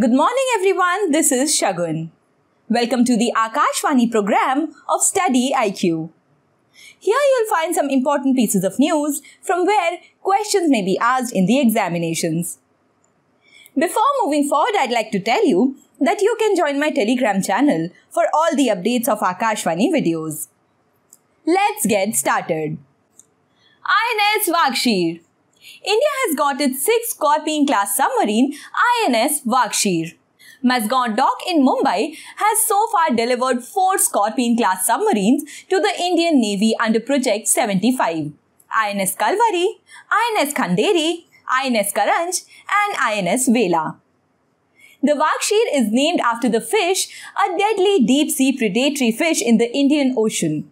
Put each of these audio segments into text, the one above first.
Good morning, everyone. This is Shagun. Welcome to the Akashvani program of Study IQ. Here you'll find some important pieces of news from where questions may be asked in the examinations. Before moving forward, I'd like to tell you that you can join my Telegram channel for all the updates of Akashvani videos. Let's get started. INS Vagsheer India has got its sixth Scorpene class submarine, INS Vagsheer. Mazgaon Dock in Mumbai has so far delivered four Scorpene class submarines to the Indian Navy under Project 75. INS Kalvari, INS Khanderi, INS Karanj and INS Vela. The Vagsheer is named after the fish, a deadly deep sea predatory fish in the Indian Ocean.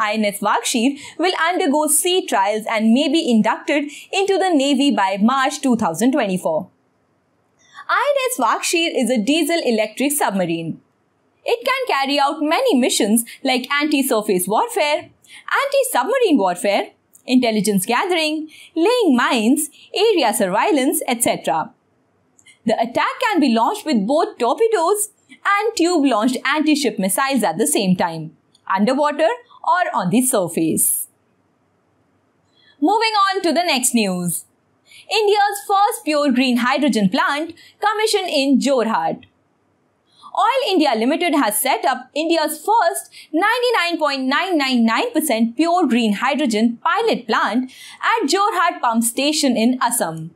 INS Vagsheer will undergo sea trials and may be inducted into the Navy by March 2024. INS Vagsheer is a diesel-electric submarine. It can carry out many missions like anti-surface warfare, anti-submarine warfare, intelligence gathering, laying mines, area surveillance, etc. The attack can be launched with both torpedoes and tube-launched anti-ship missiles at the same time, underwater or on the surface. Moving on to the next news. India's first pure green hydrogen plant commissioned in Jorhat. Oil India Limited has set up India's first 99.999% pure green hydrogen pilot plant at Jorhat Pump Station in Assam.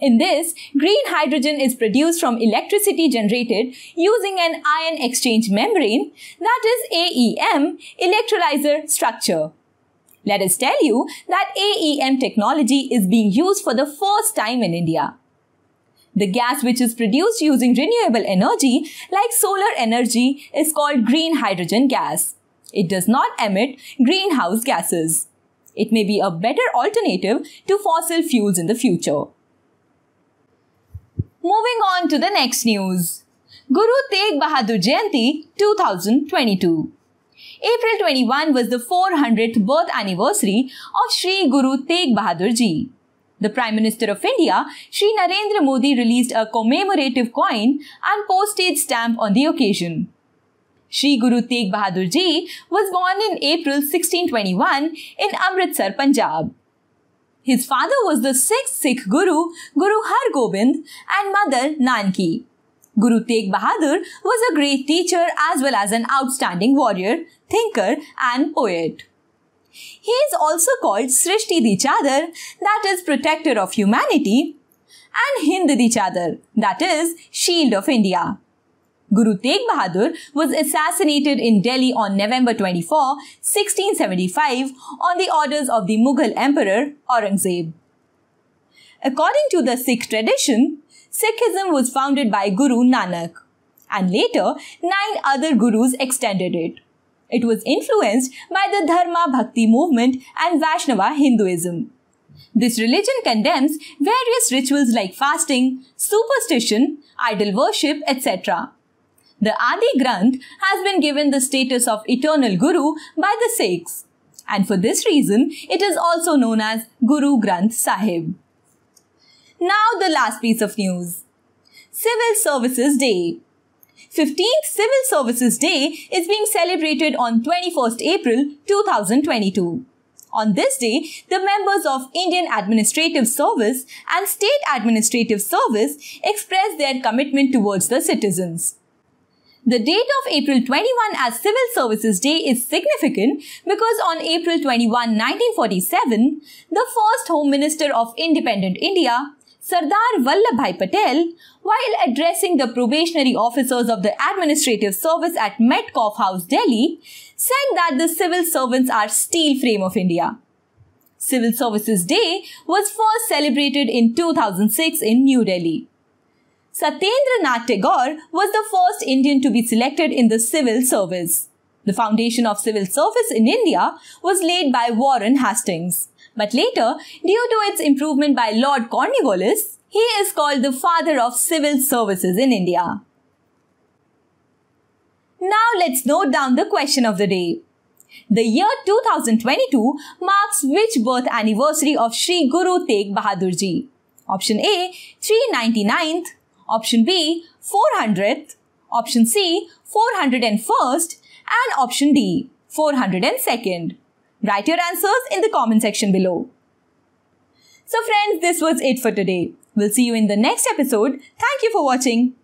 In this, green hydrogen is produced from electricity generated using an ion exchange membrane, that is AEM, electrolyzer structure. Let us tell you that AEM technology is being used for the first time in India. The gas which is produced using renewable energy like solar energy is called green hydrogen gas. It does not emit greenhouse gases. It may be a better alternative to fossil fuels in the future. Moving on to the next news. Guru Tegh Bahadur Jayanti 2022. April 21 was the 400th birth anniversary of Sri Guru Tegh Bahadur Ji. The Prime Minister of India, Sri Narendra Modi released a commemorative coin and postage stamp on the occasion. Sri Guru Tegh Bahadur Ji was born in April 1621 in Amritsar, Punjab. His father was the sixth Sikh Guru, Guru Har Gobind, and mother Nanki. Guru Tegh Bahadur was a great teacher as well as an outstanding warrior, thinker, and poet. He is also called Srishti Di Chadar, that is protector of humanity, and Hind Di Chadar, that is shield of India. Guru Tegh Bahadur was assassinated in Delhi on November 24, 1675 on the orders of the Mughal Emperor Aurangzeb. According to the Sikh tradition, Sikhism was founded by Guru Nanak and later nine other gurus extended it. It was influenced by the Dharma Bhakti movement and Vaishnava Hinduism. This religion condemns various rituals like fasting, superstition, idol worship, etc. The Adi Granth has been given the status of eternal Guru by the Sikhs. And for this reason, it is also known as Guru Granth Sahib. Now the last piece of news. Civil Services Day. 15th Civil Services Day is being celebrated on 21st April 2022. On this day, the members of Indian Administrative Service and State Administrative Service express their commitment towards the citizens. The date of April 21 as Civil Services Day is significant because on April 21, 1947, the first Home Minister of Independent India, Sardar Vallabhbhai Patel, while addressing the probationary officers of the administrative service at Metcalfe House, Delhi, said that the civil servants are steel frame of India. Civil Services Day was first celebrated in 2006 in New Delhi. Satyendra Nath Tagore was the first Indian to be selected in the civil service. The foundation of civil service in India was laid by Warren Hastings. But later, due to its improvement by Lord Cornwallis, he is called the father of civil services in India. Now let's note down the question of the day. The year 2022 marks which birth anniversary of Sri Guru Tegh Bahadur Ji? Option A, 399th, Option B, 400th. Option C, 401st. And option D, 402nd. Write your answers in the comment section below. So friends, this was it for today. We'll see you in the next episode. Thank you for watching.